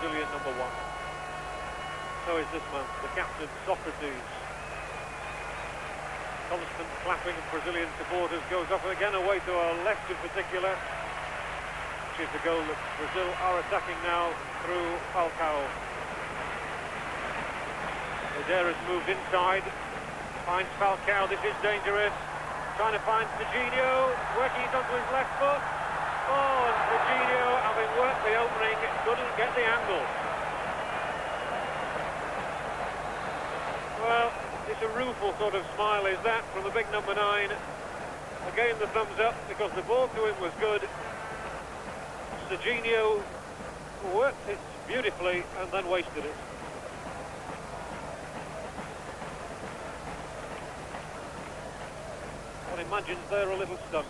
Brazilian number one. So is this man, the captain, Socrates. Constant clapping of Brazilian supporters goes off again away to our left in particular, which is the goal that Brazil are attacking now through Falcao. Eder has moved inside, finds Falcao, this is dangerous, trying to find Serginho, working it onto his left foot, oh, and Serginho, having worked the opening, couldn't get the angle. Well, it's a rueful sort of smile is that from the big number nine. Again, the thumbs up because the ball to him was good. Serginho worked it beautifully and then wasted it. One imagines they're a little stunned.